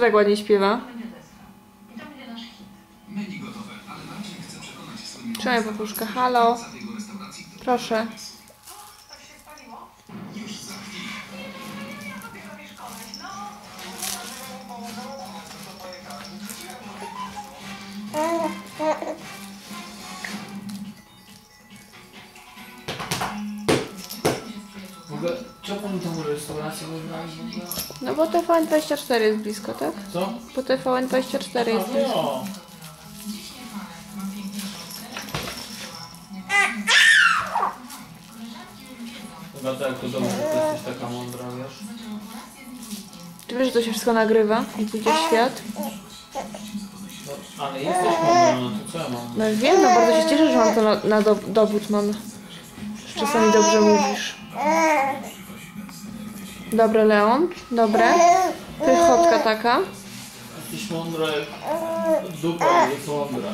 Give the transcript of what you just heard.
Kto tak ładnie śpiewa? Trzymaj papuszkę. Halo. Proszę. Coś się ogóle, czemu oni tą restaurację wybrali w ogóle? No bo TVN24 jest blisko, tak? Co? Bo TVN24 jest A, blisko. no. Chyba tak, to dobrze, że ty jesteś taka mądra, wiesz? Ty wiesz, że to się wszystko nagrywa i pójdzie w świat? No, ale jesteś mądra, no to co ja mam? No wiem, no bardzo się cieszę, że mam to na, na do, dowód mam. Że Czasami dobrze mówisz. Dobre, Leon. Dobre. Pychotka taka. Jesteś mądra jak dupa jest mądra.